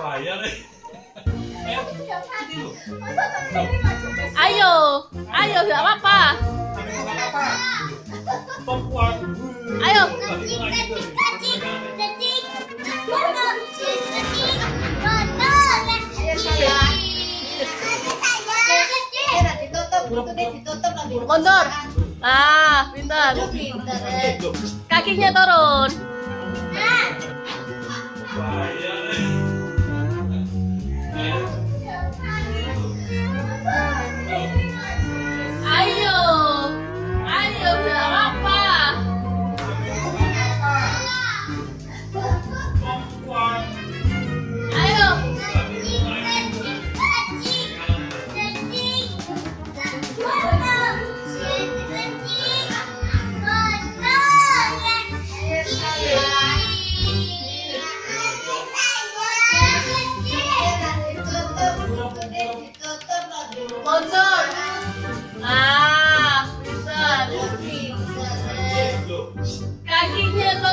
Bayar eh. Ayo, ayo, gak apa-apa. Ayo. Mundur. Ah, pintar. Kakinya turun. luntur ah bisa kakinya tuh